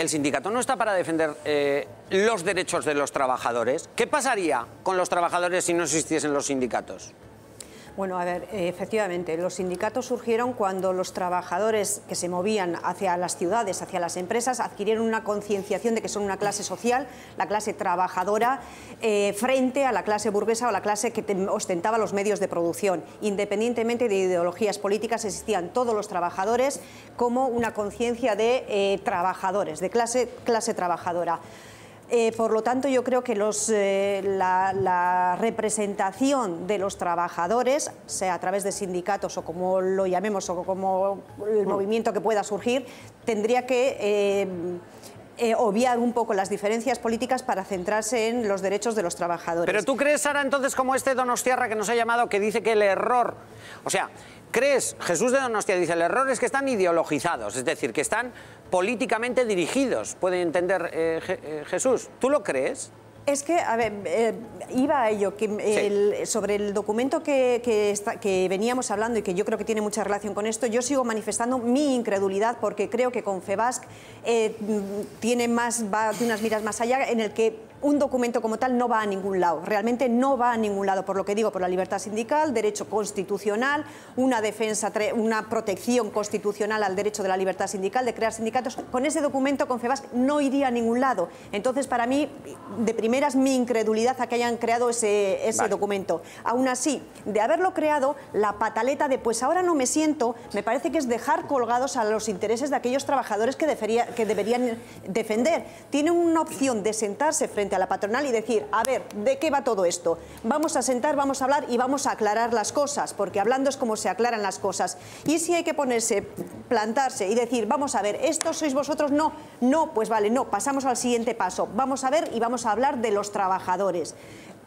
el sindicato no está para defender eh, los derechos de los trabajadores. ¿Qué pasaría con los trabajadores si no existiesen los sindicatos? Bueno, a ver, eh, efectivamente, los sindicatos surgieron cuando los trabajadores que se movían hacia las ciudades, hacia las empresas, adquirieron una concienciación de que son una clase social, la clase trabajadora, eh, frente a la clase burguesa o la clase que ostentaba los medios de producción. Independientemente de ideologías políticas, existían todos los trabajadores como una conciencia de eh, trabajadores, de clase, clase trabajadora. Eh, por lo tanto, yo creo que eh, la, representación de los trabajadores, sea a través de sindicatos o como lo llamemos, o como el movimiento que pueda surgir, tendría que... Eh, obviar un poco las diferencias políticas para centrarse en los derechos de los trabajadores. Pero tú crees, Sara, entonces como este Donostiarra que nos ha llamado, que dice que el error, o sea, crees, Jesús de Donostia dice, el error es que están ideologizados, es decir, que están políticamente dirigidos, puede entender eh, eh, Jesús. ¿Tú lo crees? Es que, a ver, eh, iba a ello, que sobre el documento que, que, veníamos hablando y que yo creo que tiene mucha relación con esto, yo sigo manifestando mi incredulidad porque creo que con FEBASC tiene más, va de unas miras más allá, en el que un documento como tal no va a ningún lado, realmente no va a ningún lado, por lo que digo, por la libertad sindical, derecho constitucional, una defensa, una protección constitucional al derecho de la libertad sindical, de crear sindicatos. Con ese documento, con FEBASC, no iría a ningún lado. Entonces, para mí, de primeras, mi incredulidad a que hayan creado ese, ese documento. Aún así, de haberlo creado, la pataleta de pues ahora no me siento, me parece que es dejar colgados a los intereses de aquellos trabajadores que, debería, que deberían defender. Tiene una opción de sentarse frente a la patronal y decir, a ver, ¿de qué va todo esto? Vamos a sentar, vamos a hablar y vamos a aclarar las cosas, porque hablando es como se aclaran las cosas. Y si hay que ponerse, plantarse y decir, vamos a ver, ¿estos sois vosotros? No, no, pues vale, no, pasamos al siguiente paso. Vamos a ver y vamos a hablar de los trabajadores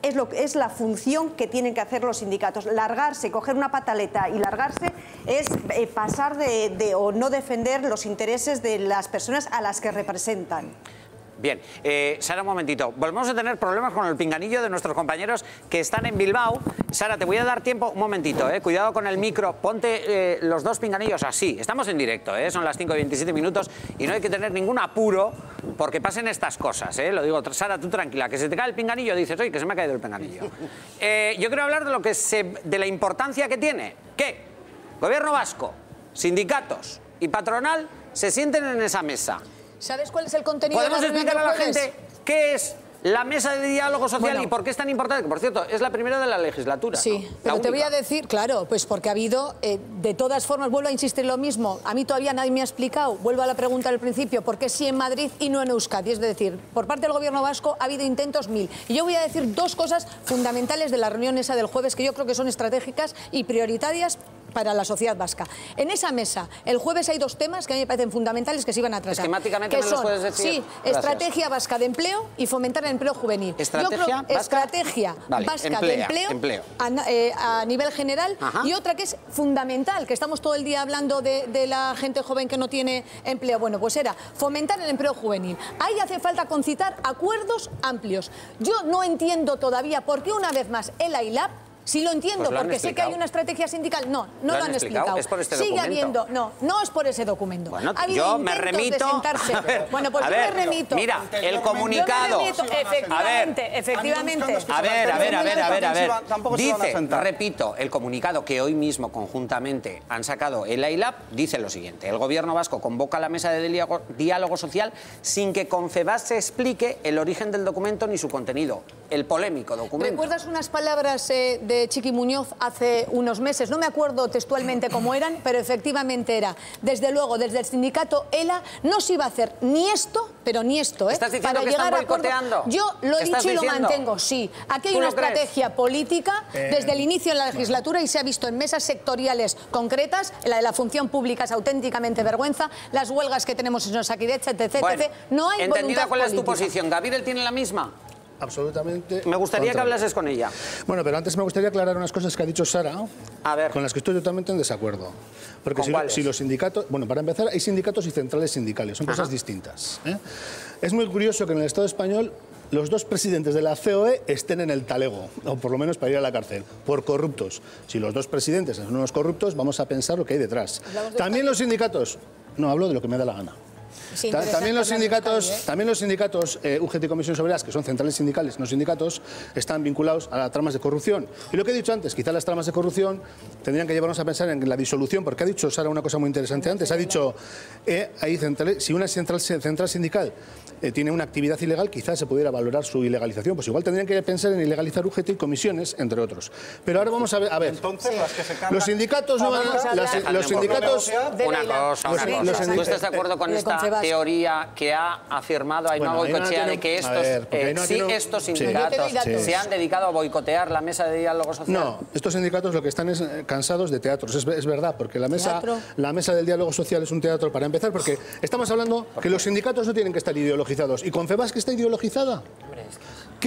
es, lo, es la función que tienen que hacer los sindicatos. Largarse, coger una pataleta y largarse es eh, pasar de, o no defender los intereses de las personas a las que representan. Bien, eh, Sara, un momentito. Volvemos a tener problemas con el pinganillo de nuestros compañeros que están en Bilbao. Sara, te voy a dar tiempo, un momentito, eh. cuidado con el micro. Ponte eh, los dos pinganillos así. Estamos en directo, son las 5 y 27 minutos y no hay que tener ningún apuro porque pasen estas cosas. Eh. Lo digo, Sara, tú tranquila, que se te cae el pinganillo, dices, oye, que se me ha caído el pinganillo. Yo quiero hablar de, lo que se, de la importancia que tiene que gobierno vasco, sindicatos y patronal se sienten en esa mesa. ¿Sabes cuál es el contenido ¿Podemos de la explicar a la gente qué es la mesa de diálogo social y por qué es tan importante, por cierto, es la primera de la legislatura. Sí, pero te voy a decir, claro, pues porque ha habido, eh, de todas formas, vuelvo a insistir lo mismo, a mí todavía nadie me ha explicado, vuelvo a la pregunta del principio, ¿por qué sí en Madrid y no en Euskadi? Es decir, por parte del gobierno vasco ha habido intentos mil. Y yo voy a decir dos cosas fundamentales de la reunión esa del jueves que yo creo que son estratégicas y prioritarias para la sociedad vasca. En esa mesa, el jueves hay dos temas que a mí me parecen fundamentales que se iban a tratar. Esquemáticamente que me los puedes decir. Sí, estrategia vasca de empleo y fomentar el empleo juvenil. Estrategia vasca, estrategia vasca de empleo, eh, A, nivel general y otra que es fundamental, que estamos todo el día hablando de, de, la gente joven que no tiene empleo. Bueno, pues era fomentar el empleo juvenil. Ahí hace falta concitar acuerdos amplios. Yo no entiendo todavía por qué una vez más el AILAP Sí lo entiendo, pues porque sé que hay una estrategia sindical. No, no lo, han explicado. Es por este Sigue documento. habiendo, no, no es por ese documento. Bueno, yo me remito. Bueno, pues a yo me remito. Mira, el comunicado. efectivamente, efectivamente. A ver, a ver, a ver, a ver, a ver. Dice, repito, el comunicado que hoy mismo conjuntamente han sacado el AILAP dice lo siguiente: el Gobierno vasco convoca a la mesa de diálogo social sin que Confebas se explique el origen del documento ni su contenido. El polémico documento. ¿Recuerdas unas palabras eh, de Chiqui Muñoz hace unos meses. No me acuerdo textualmente cómo eran, pero efectivamente era. Desde luego, desde el sindicato ELA no se iba a hacer ni esto, pero ni esto, ¿eh? ¿Estás diciendo que están boicoteando? Yo lo he dicho y lo mantengo, sí. Aquí hay una estrategia política eh. desde el inicio de la legislatura y se ha visto en mesas sectoriales concretas, la de la función pública es auténticamente vergüenza, las huelgas que tenemos en Osakidecha, etc, etc. No hay ¿Entendida cuál es tu posición? ¿David tiene la misma? Absolutamente. Me gustaría que hablases con ella. Bueno, pero antes me gustaría aclarar unas cosas que ha dicho Sara, a ver. con las que estoy totalmente en desacuerdo. Porque si, los sindicatos. Bueno, para empezar, hay sindicatos y centrales sindicales, son cosas distintas. ¿eh? Es muy curioso que en el Estado español los dos presidentes de la COE estén en el talego, o por lo menos para ir a la cárcel, por corruptos. Si los dos presidentes son unos corruptos, vamos a pensar lo que hay detrás. También los sindicatos. No hablo de lo que me da la gana. También los sindicatos, ¿eh? también los sindicatos eh, UGT y Comisiones Obreras, que son centrales sindicales, no sindicatos, están vinculados a las tramas de corrupción. Y lo que he dicho antes, quizá las tramas de corrupción tendrían que llevarnos a pensar en la disolución, porque ha dicho Sara una cosa muy interesante antes, ha dicho, eh, ahí si una central, central sindical eh, tiene una actividad ilegal, quizás se pudiera valorar su ilegalización. Pues igual tendrían que pensar en ilegalizar UGT y comisiones, entre otros. Pero ahora vamos a ver, a ver. Entonces, las que se los sindicatos no van a... los sindicatos... Una cosa, una cosa. ¿Tú estás de acuerdo con esta teoría que ha afirmado Ainhoa Boicochea de que estos, eh, sí, estos sindicatos se han dedicado a boicotear la mesa de diálogo social? No, estos sindicatos lo que están es eh, cansados de teatros. Es, es verdad, porque la mesa, la mesa del diálogo social es un teatro para empezar, porque estamos hablando que los sindicatos no tienen que estar ideologizados ¿Y Confebasque está ideologizada?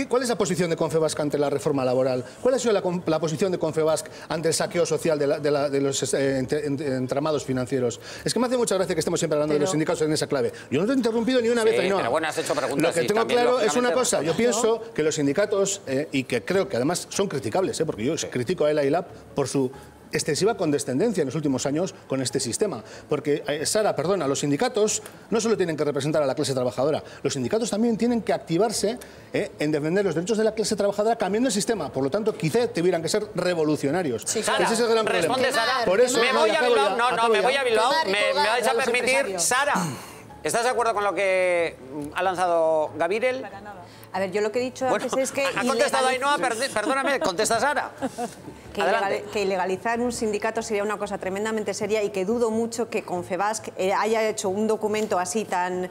¿Cuál es la posición de Confebasque ante la reforma laboral? ¿Cuál ha sido la, posición de Confebasque ante el saqueo social de, los eh, entramados financieros? Es que me hace mucha gracia que estemos siempre hablando de los sindicatos en esa clave. Yo no te he interrumpido ni una vez, no. Pero bueno, has hecho preguntas. Lo que tengo claro es una cosa. Yo pienso que los sindicatos, eh, y que creo que además son criticables, eh, porque yo critico a ELA y LAB por su excesiva condescendencia en los últimos años con este sistema. Porque, eh, Sara, perdona, los sindicatos no solo tienen que representar a la clase trabajadora, los sindicatos también tienen que activarse eh, en defender los derechos de la clase trabajadora cambiando el sistema. Por lo tanto, quizá tuvieran que ser revolucionarios. Ese es el gran problema. Por eso, me voy a Bilbao. No, no, me voy a Bilbao. Me, vais a permitir, Sara. ¿Estás de acuerdo con lo que ha lanzado Gavirel? A ver, yo lo que he dicho antes es que... Ha contestado Ainhoa, perdóname, contesta Sara. Que, ilegalizar un sindicato sería una cosa tremendamente seria y que dudo mucho que Confebasc eh, haya hecho un documento así tan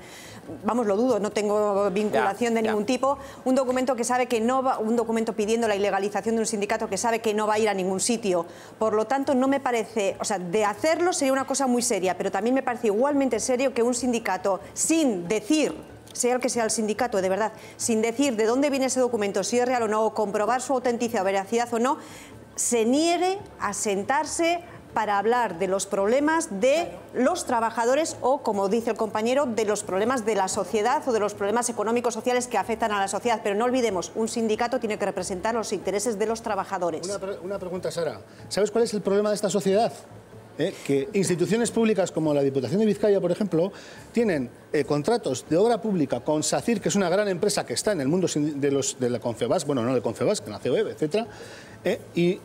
vamos, lo dudo, no tengo vinculación de ningún tipo, un documento que sabe que no va, un documento pidiendo la ilegalización de un sindicato que sabe que no va a ir a ningún sitio. Por lo tanto, no me parece, o sea, de hacerlo sería una cosa muy seria, pero también me parece igualmente serio que un sindicato, sin decir sea el que sea el sindicato, de verdad, sin decir de dónde viene ese documento, si es real o no, o comprobar su autenticidad o veracidad o no, se niegue a sentarse para hablar de los problemas de los trabajadores o, como dice el compañero, de los problemas de la sociedad o de los problemas económicos sociales que afectan a la sociedad. Pero no olvidemos, un sindicato tiene que representar los intereses de los trabajadores. Una, pregunta, Sara. ¿Sabes cuál es el problema de esta sociedad? ¿Eh? que instituciones públicas como la Diputación de Vizcaya, por ejemplo, tienen eh, contratos de obra pública con SACIR, que es una gran empresa que está en el mundo de, la Confebas, bueno, no de Confebas, que la COEB, etc., eh, y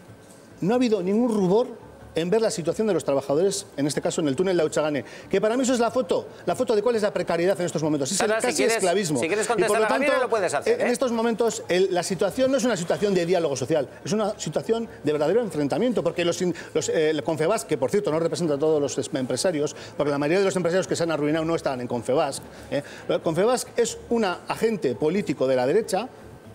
no ha habido ningún rubor en ver la situación de los trabajadores, en este caso en el túnel de Auchagane, que para mí eso es la foto, la foto de cuál es la precariedad en estos momentos. Es el casi esclavismo. Si quieres contestar y lo, lo puedes hacer. En ¿eh? estos momentos la situación no es una situación de diálogo social, es una situación de verdadero enfrentamiento, porque los, los eh, Confebas, que por cierto no representa a todos los empresarios, porque la mayoría de los empresarios que se han arruinado no están en Confebas, ¿eh? Confebas es un agente político de la derecha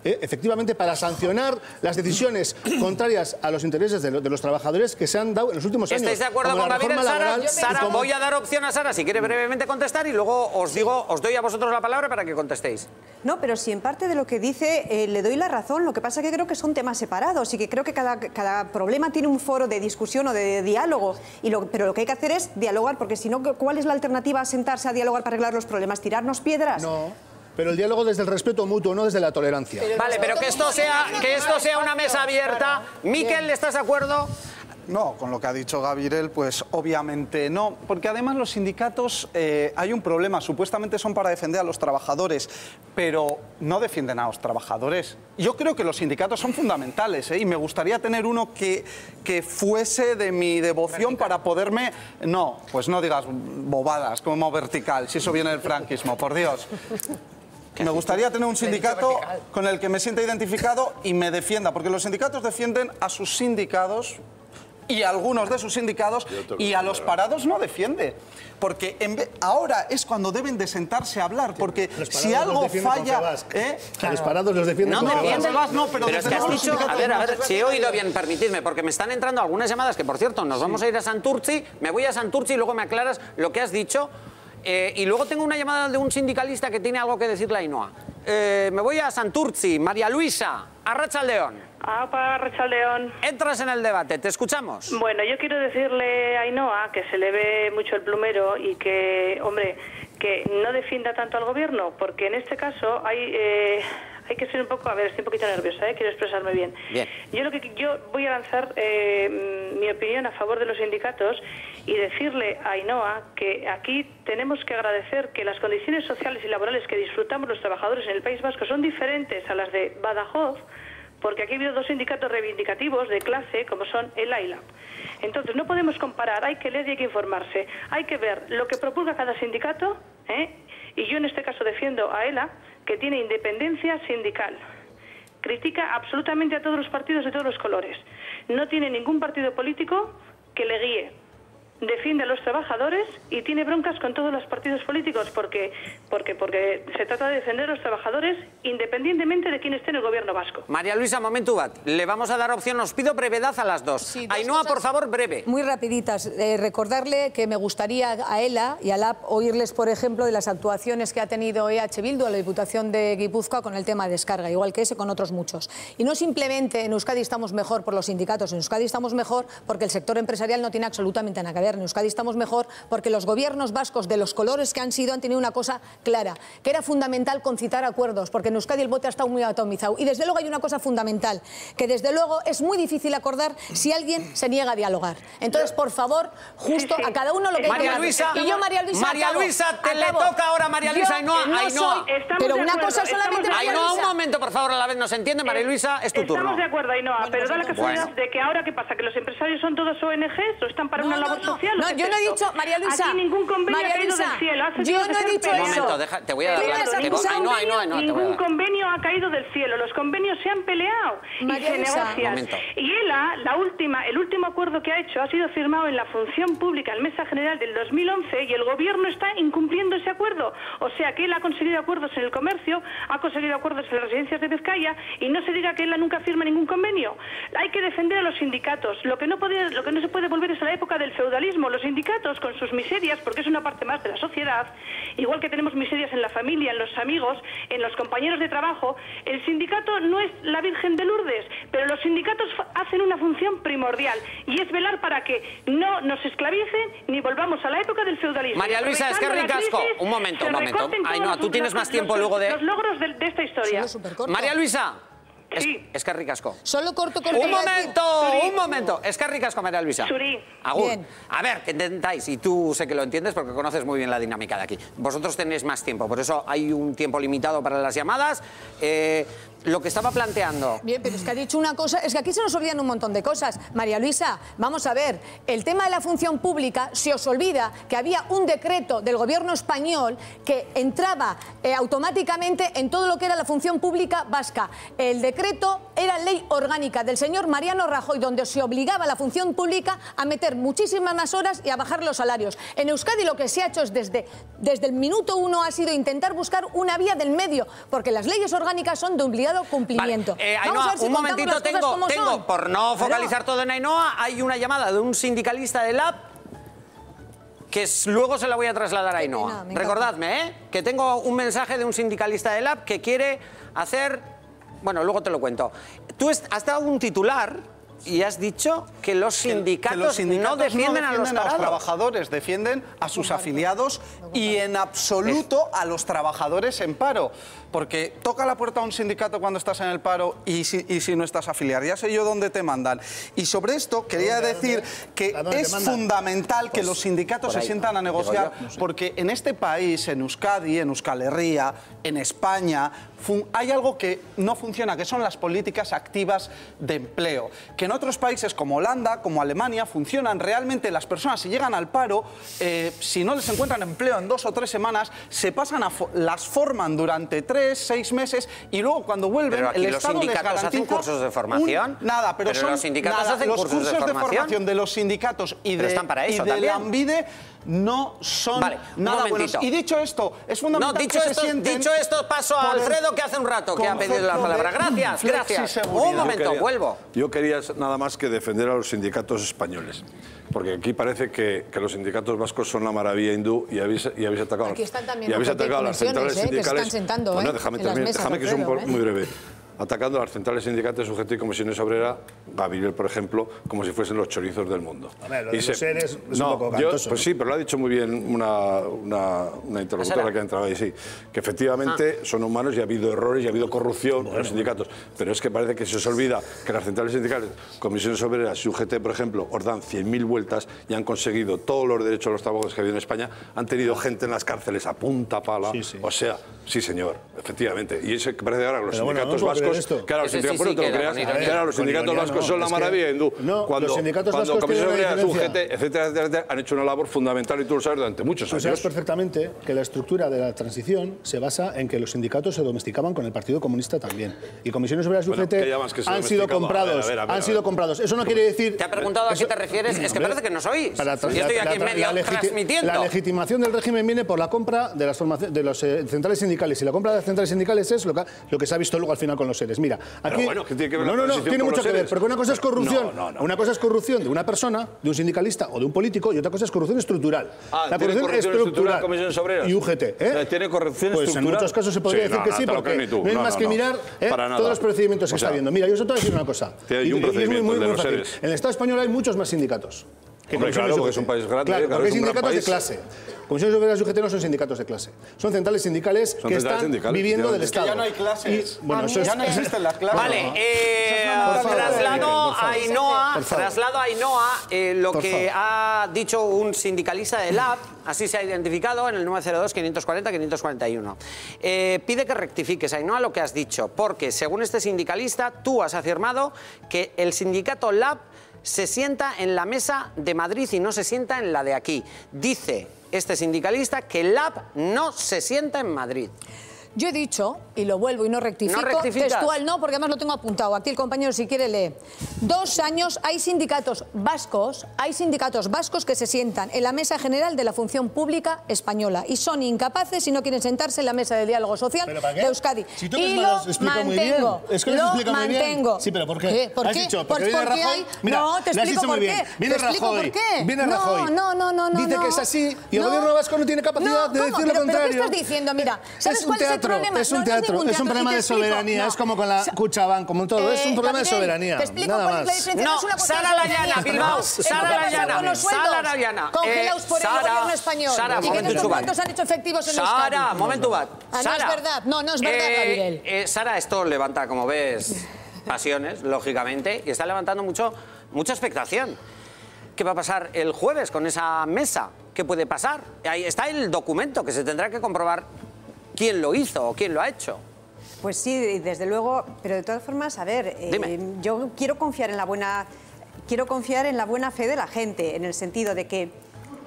eh, efectivamente para sancionar las decisiones contrarias a los intereses de, los trabajadores que se han dado en los últimos años. ¿Estáis de acuerdo con Gabriel Sara? Sara, voy a dar opción a Sara si quiere brevemente contestar y luego os digo, os doy a vosotros la palabra para que contestéis. No, pero si en parte de lo que dice eh, le doy la razón, lo que pasa es que creo que son temas separados y que creo que cada, cada problema tiene un foro de discusión o de, diálogo, y lo, pero lo que hay que hacer es dialogar, porque si no, ¿cuál es la alternativa a sentarse a dialogar para arreglar los problemas? ¿Tirarnos piedras? No. Pero el diálogo desde el respeto mutuo, no desde la tolerancia. vale, pero que esto sea, que esto sea una mesa abierta. Miquel, ¿estás de acuerdo? No, con lo que ha dicho Gabriel, pues obviamente no, porque además los sindicatos eh, hay un problema, supuestamente son para defender a los trabajadores, pero no defienden a los trabajadores. Yo creo que los sindicatos son fundamentales ¿eh? y me gustaría tener uno que, que fuese de mi devoción para poderme... No, pues no digas bobadas como vertical, si eso viene del franquismo, por Dios. Me gustaría tener un sindicato con el que me sienta identificado y me defienda, porque los sindicatos defienden a sus sindicados y a algunos de sus sindicados y a los parados no defiende. Porque ahora es cuando deben de sentarse a hablar, porque si algo falla... ¿eh? Los parados los defienden No, no, no, pero, pero es que has dicho... A ver, a ver, si he oído bien, permitidme, porque me están entrando algunas llamadas que, por cierto, nos vamos a ir a Santurci, me voy a Santurci y luego me aclaras lo que has dicho eh, y luego tengo una llamada de un sindicalista que tiene algo que decirle a Ainhoa. Eh, me voy a Santurci, María Luisa, a León. Ah, para León. Entras en el debate, te escuchamos. Bueno, yo quiero decirle a Ainhoa que se le ve mucho el plumero y que, hombre, que no defienda tanto al gobierno, porque en este caso hay... Eh, hay que ser un poco, a ver, estoy un poquito nerviosa, ¿eh? quiero expresarme bien. Yo lo que yo voy a lanzar eh, mi opinión a favor de los sindicatos y decirle a Ainhoa que aquí tenemos que agradecer que las condiciones sociales y laborales que disfrutamos los trabajadores en el País Vasco son diferentes a las de Badajoz, porque aquí ha habido dos sindicatos reivindicativos de clase, como son el AILA. Entonces, no podemos comparar, hay que leer y hay que informarse. Hay que ver lo que propulga cada sindicato, ¿eh? Y yo en este caso defiendo a ELA, que tiene independencia sindical. Critica absolutamente a todos los partidos de todos los colores. No tiene ningún partido político que le guíe defiende a los trabajadores y tiene broncas con todos los partidos políticos porque, porque, porque se trata de defender a los trabajadores independientemente de quién esté en el gobierno vasco. María Luisa, momento, le vamos a dar opción, os pido brevedad a las dos. Ainhoa, por favor, breve. Muy rapiditas. Eh, recordarle que me gustaría a ELA y a LAP oírles, por ejemplo, de las actuaciones que ha tenido EH Bildu a la Diputación de Guipúzcoa con el tema de descarga, igual que ese con otros muchos. Y no simplemente en Euskadi estamos mejor por los sindicatos, en Euskadi estamos mejor porque el sector empresarial no tiene absolutamente nada que ver en Euskadi estamos mejor porque los gobiernos vascos de los colores que han sido han tenido una cosa clara, que era fundamental concitar acuerdos, porque en Euskadi el voto ha estado muy atomizado. Y desde luego hay una cosa fundamental, que desde luego es muy difícil acordar si alguien se niega a dialogar. Entonces, por favor, justo a cada uno lo que María Luisa, y yo, María Luisa, María Luisa, te le toca ahora María Luisa, Ainhoa, no Ainhoa. pero una cosa solamente María Ainhoa, un momento, por favor, a la vez nos entiende. María eh, Luisa, es tu turno. Estamos de acuerdo, Ainhoa, pero da la casualidad de que ahora, ¿qué pasa? ¿Que los empresarios son todos ONGs o están para una labor social? No, yo no he dicho, María Luisa. Aquí ningún convenio María ha caído Luisa, del cielo. yo no he dicho eso. Un momento, deja, te voy a dar la... Ningún convenio ha caído del cielo. Los convenios se han peleado María y se Luisa. negocian. Y ELA, la última, el último acuerdo que ha hecho ha sido firmado en la Función Pública, en Mesa General del 2011, y el Gobierno está incumpliendo ese acuerdo. O sea que él ha conseguido acuerdos en el comercio, ha conseguido acuerdos en las residencias de Vizcaya, y no se diga que ELA nunca firma ningún convenio. Hay que defender a los sindicatos. Lo que no, puede, lo que no se puede volver es a la época del feudalismo. Los sindicatos, con sus miserias, porque es una parte más de la sociedad, igual que tenemos miserias en la familia, en los amigos, en los compañeros de trabajo, el sindicato no es la Virgen de Lourdes, pero los sindicatos hacen una función primordial y es velar para que no nos esclavicen ni volvamos a la época del feudalismo. María Luisa, es que ricasco. Un momento, un momento. Ay, no, tú tienes más tiempo luego de... Los logros de, esta historia. María Luisa. Sí. Es, que ricasco. Solo corto, corto. Un momento, un momento. Es que ricasco, María Luisa. Suri. Bien. A ver, que intentáis, y tú sé que lo entiendes porque conoces muy bien la dinámica de aquí. Vosotros tenéis más tiempo, por eso hay un tiempo limitado para las llamadas. Eh, lo que estaba planteando. Bien, pero es que ha dicho una cosa, es que aquí se nos olvidan un montón de cosas. María Luisa, vamos a ver, el tema de la función pública, se os olvida que había un decreto del gobierno español que entraba eh, automáticamente en todo lo que era la función pública vasca. El decreto era ley orgánica del señor Mariano Rajoy, donde se obligaba a la función pública a meter muchísimas más horas y a bajar los salarios. En Euskadi lo que se ha hecho es desde, desde el minuto uno ha sido intentar buscar una vía del medio, porque las leyes orgánicas son de obligado cumplimiento. Eh, un momentito, tengo, tengo por no focalizar todo en Ainhoa, hay una llamada de un sindicalista del AP que luego se la voy a trasladar a Ainhoa. Recordadme, ¿eh? que tengo un mensaje de un sindicalista del AP que quiere hacer... Bueno, luego te lo cuento. Tú has dado un titular y has dicho que los sindicatos, no, defienden a, los, trabajadores, defienden a sus afiliados y en absoluto a los trabajadores en paro. Porque toca la puerta a un sindicato cuando estás en el paro y si, no estás afiliado. Ya sé yo dónde te mandan. Y sobre esto quería decir que es fundamental que pues los sindicatos se sientan a negociar porque en este país, en Euskadi, en Euskal Herria, en España, hay algo que no funciona, que son las políticas activas de empleo. Que en otros países como Holanda, como Alemania, funcionan realmente. Las personas, si llegan al paro, eh, si no les encuentran empleo en dos o tres semanas, se pasan a las forman durante tres, seis meses y luego cuando vuelven, pero aquí el los sindicatos hacen cursos de formación. nada, pero, son los sindicatos hacen los cursos, de, formación. de los sindicatos y de, están para eso y de Ambide no son nada buenos. Y dicho esto, es fundamental no, dicho que esto, se sienten... Dicho esto, paso a Alfredo, que hace un rato que ha pedido la palabra. Gracias, gracias. Un momento, vuelvo. Yo quería nada más que defender a los sindicatos españoles. Porque aquí parece que, que los sindicatos vascos son la maravilla hindú y habéis, y habéis atacado, aquí están también y habéis atacado a las centrales ¿eh? sindicales. Que están sentando, bueno, ¿eh? déjame, en también, mesas, déjame que sea Alfredo, muy breve. Atacando a las centrales sindicales, UGT y comisiones obreras, Gabriel, por ejemplo, como si fuesen los chorizos del mundo. A ver, lo de los seres es un poco cantoso, Pues sí, pero lo ha dicho muy bien una, una, una interlocutora que ha entrado ahí, sí, que efectivamente ah. son humanos y ha habido errores y ha habido corrupción en los sindicatos, pero es que parece que se os olvida que las centrales sindicales, comisiones obreras y UGT, por ejemplo, os dan 100.000 vueltas y han conseguido todos los derechos de los trabajadores que ha habido en España, han tenido gente en las cárceles a punta pala, o sea, sí señor, efectivamente, y eso que parece ahora los sindicatos vascos, que ahora los sindicatos, sí, creas, que ahora los sindicatos vascos son la maravilla hindú, cuando, los sindicatos cuando comisiones obreras, UGT, etcétera, etcétera, han hecho una labor fundamental y tú lo sabes durante muchos años. Tú sabes perfectamente que la estructura de la transición se basa en que los sindicatos se domesticaban con el Partido Comunista también. Y comisiones obreras y UGT han sido comprados, han sido comprados. Eso no quiere decir... Te ha preguntado a qué te refieres, es que parece que no sois. Yo estoy aquí en medio transmitiendo. La legitimación del régimen viene por la compra de las de los eh, centrales sindicales. Y la compra de las centrales sindicales es lo que, lo que se ha visto luego al final con los seres. Mira, aquí... bueno, ¿qué tiene que ver no, no, no, tiene mucho que ver, porque una cosa es corrupción, una cosa es corrupción de una persona, de un sindicalista o de un político, y otra cosa es corrupción estructural. Ah, la corrupción, estructural, estructural y UGT. ¿eh? ¿Tiene corrupción pues estructural? en muchos casos se podría decir que sí, porque no hay más que mirar ¿eh? todos los procedimientos que está habiendo. Mira, yo solo te voy a decir una cosa. Hay un procedimiento de los seres. En el Estado español hay muchos más sindicatos. Hombre, claro, porque es un país grande. Claro, porque hay sindicatos de clase. Comisiones Obreras y UGT no son sindicatos de clase. Son centrales sindicales que están viviendo del Estado. Es que ya no hay clases. bueno, ah, eso ya no existen las clases. Vale, eh, traslado a Ainhoa, traslado a Ainhoa eh, lo que ha dicho un sindicalista de LAB, así se ha identificado en el 902-540-541. Eh, pide que rectifiques, Ainhoa, lo que has dicho, porque según este sindicalista, tú has afirmado que el sindicato LAB se sienta en la mesa de Madrid y no se sienta en la de aquí. Dice este sindicalista que el LAB no se sienta en Madrid. Yo he dicho, y lo vuelvo y no rectifico, ¿No textual no, porque además lo tengo apuntado. Aquí el compañero, si quiere, lee. Dos años hay sindicatos vascos, hay sindicatos vascos que se sientan en la mesa general de la función pública española y son incapaces y no quieren sentarse en la mesa de diálogo social de Euskadi. Si tú y lo mantengo. Es que lo, lo mantengo. Sí, pero ¿por qué? ¿Por qué? ¿Has dicho? Porque, viene Rajoy. Hay... Mira, no, te explico por qué. Viene Rajoy. Viene Rajoy. No, no, no, no. Dice que es así y el gobierno vasco no tiene capacidad de decir lo contrario. ¿Pero qué estás diciendo? Mira, ¿sabes es un teatro, es un teatro es un problema de soberanía, es como con la Cuchaban, como todo, es un eh, problema de soberanía. nada más. No, Sara Layana, Bilbao, Sara Layana, Sara Layana. Congelados por el gobierno español. Sara, ¿Y qué han hecho efectivos en Euskadi? Sara, momento bat. Ah, no es verdad, no, no es verdad, eh, Gabriel. Eh, Sara, esto levanta, como ves, pasiones, lógicamente, y está levantando mucho, mucha expectación. ¿Qué va a pasar el jueves con esa mesa? ¿Qué puede pasar? Ahí está el documento que se tendrá que comprobar quién lo hizo o quién lo ha hecho. Pues sí, desde luego, pero de todas formas, a ver, eh, yo quiero confiar en la buena quiero confiar en la buena fe de la gente, en el sentido de que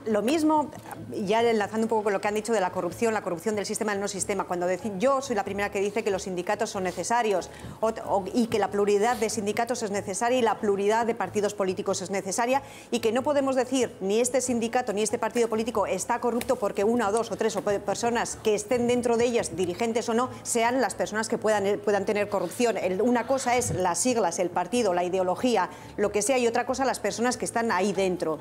lo mismo, ya enlazando un poco con lo que han dicho de la corrupción, la corrupción del sistema del no sistema, cuando decir, yo soy la primera que dice que los sindicatos son necesarios y que la pluralidad de sindicatos es necesaria y la pluralidad de partidos políticos es necesaria y que no podemos decir ni este sindicato ni este partido político está corrupto porque una o dos o tres o personas que estén dentro de ellas, dirigentes o no, sean las personas que puedan, puedan tener corrupción. una cosa es las siglas, el partido, la ideología, lo que sea, y otra cosa las personas que están ahí dentro.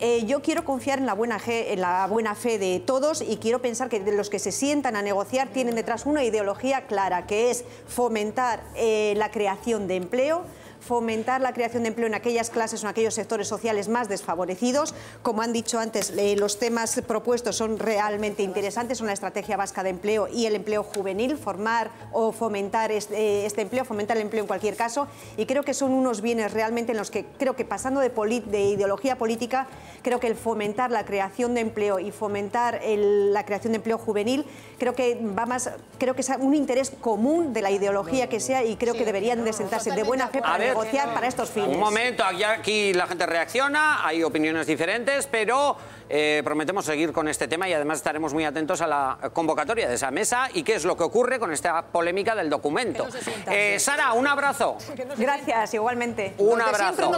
Eh, yo quiero en la, buena fe, de todos y quiero pensar que los que se sientan a negociar tienen detrás una ideología clara, que es fomentar eh, la creación de empleo, fomentar la creación de empleo en aquellas clases o en aquellos sectores sociales más desfavorecidos. Como han dicho antes, eh, los temas propuestos son realmente interesantes, son la estrategia vasca de empleo y el empleo juvenil, formar o fomentar este, este empleo, fomentar el empleo en cualquier caso. Y creo que son unos bienes realmente en los que creo que pasando de, de ideología política, creo que el fomentar la creación de empleo y fomentar la creación de empleo juvenil, creo que va más, creo que es un interés común de la ideología que sea y creo que deberían de sentarse de buena fe para negociar para estos fines. Un momento, aquí la gente reacciona, hay opiniones diferentes, pero eh, prometemos seguir con este tema y además estaremos muy atentos a la convocatoria de esa mesa y qué es lo que ocurre con esta polémica del documento. Eh, Sara, un abrazo. Gracias, igualmente. Un abrazo.